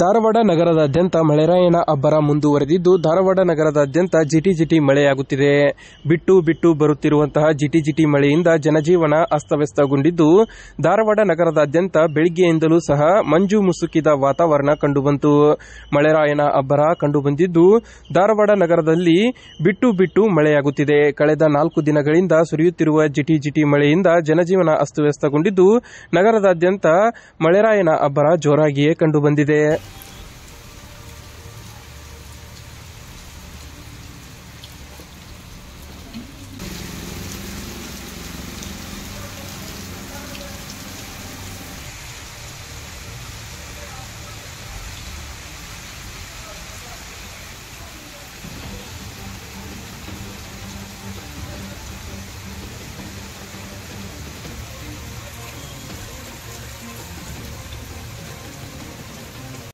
ಧಾರವಾಡ ನಗರದಾದ್ಯಂತ ಮಳೆರಾಯನ ಅಬ್ಬರ ಮುಂದುವರೆದಿದ್ದು, ಧಾರವಾಡ ನಗರದಾದ್ಯಂತ ಜಿಟಿ ಜಿಟಿ ಮಳೆಯಾಗುತ್ತಿದೆ. ಬಿಟ್ಟು ಬಿಟ್ಟು ಬರುತ್ತಿರುವಂತಹ ಜಿಟಿ ಜಿಟಿ ಮಳೆಯಿಂದ ಜನಜೀವನ ಅಸ್ತವ್ಯಸ್ತಗೊಂಡಿದ್ದು, ಧಾರವಾಡ ನಗರದಾದ್ಯಂತ ಬೆಳಗ್ಗೆಯಿಂದಲೂ ಸಹ ಮಂಜು ಮುಸುಕಿದ ವಾತಾವರಣ ಕಂಡುಬಂತು. ಮಳೆರಾಯನ ಅಬ್ಬರ ಕಂಡುಬಂದಿದ್ದು, ಧಾರವಾಡ ನಗರದಲ್ಲಿ ಬಿಟ್ಟು ಬಿಟ್ಟು ಮಳೆಯಾಗುತ್ತಿದೆ. ಕಳೆದ ನಾಲ್ಕು ದಿನಗಳಿಂದ ಸುರಿಯುತ್ತಿರುವ ಜಿಟಿ ಜಿಟಿ ಮಳೆಯಿಂದ ಜನಜೀವನ ಅಸ್ತವ್ಯಸ್ತಗೊಂಡಿದ್ದು, ನಗರದಾದ್ಯಂತ ಮಳೆರಾಯನ ಅಬ್ಬರ ಜೋರಾಗಿಯೇ ಕಂಡುಬಂದಿದೆ.